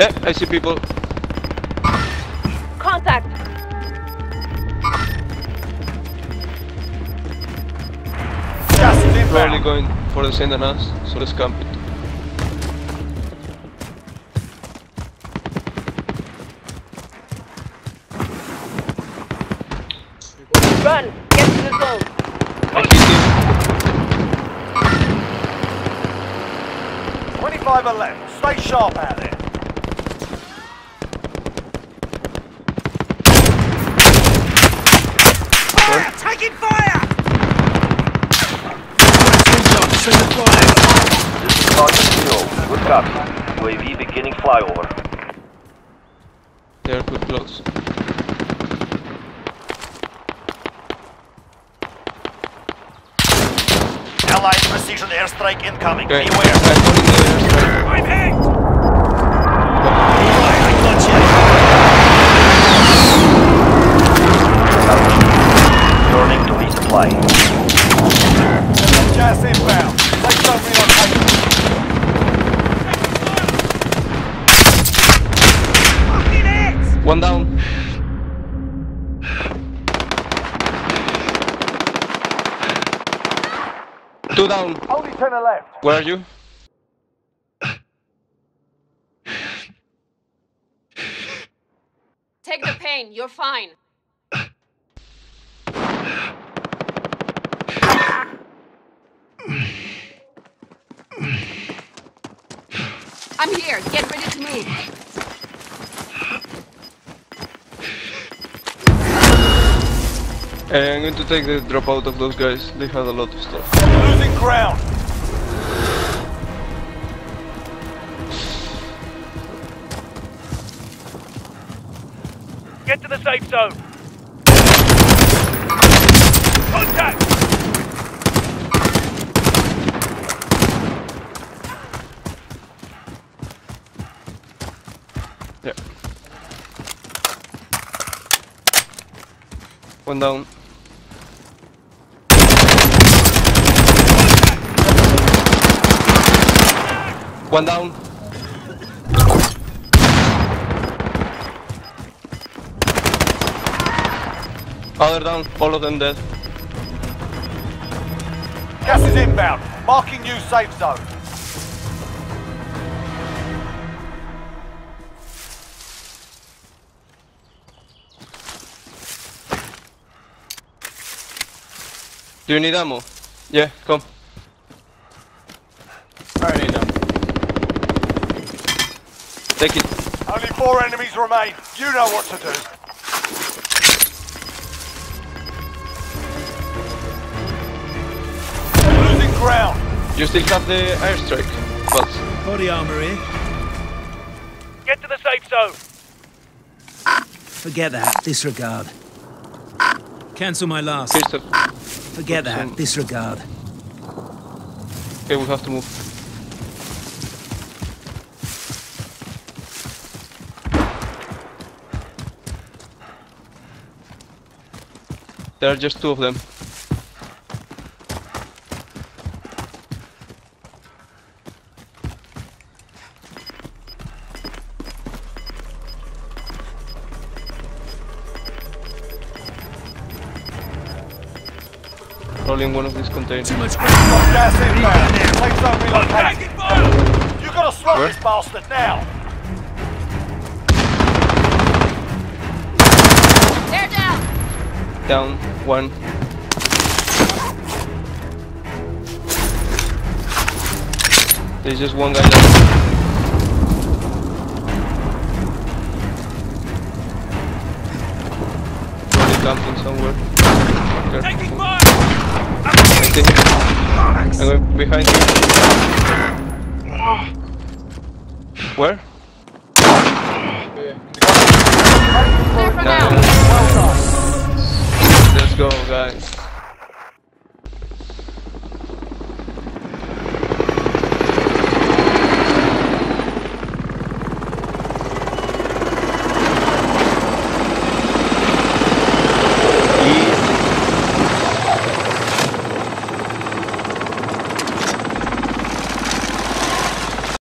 Eh, I see people. Contact! Gas is Probably going for the same than us, so let's camp it. Run! Get to the zone! I hit him. 25 are left. Stay sharp out there. Fire! Taking fire! Target fuel. Good copy. UAV beginning flyover. They're too close. Allied precision airstrike incoming. Okay, Beware. I'm hit! I got Turning to resupply. you. Gas inbound. Take zone relocation. Fucking hit! One down. Two down. Only 10 left. Where are you? Take the pain, you're fine. I'm here, get ready to move. Uh, I'm going to take the drop out of those guys. They had a lot of stuff. Losing ground. Get to the safe zone. Contact! One down. One down. Other down, all of them dead. Gas is inbound. Marking new safe zone. Do you need ammo? Yeah, come. I need ammo. Take it. Only four enemies remain. You know what to do. Losing ground. You still have the airstrike, but Body armor here. Get to the safe zone. Forget that. Disregard. Cancel my last. Christoph. Forget that. Some- Disregard. Okay, we have to move. There are just two of them. Rolling one of these containers. Gas inbound. Safe zone relocated. Taking fire! You gotta slot Where? this bastard now. They're down! Down one. There's just one guy left. Probably camping somewhere. Taking fire! I see him. I'm going behind you. Where? Clear for Now. now! Let's go, guys.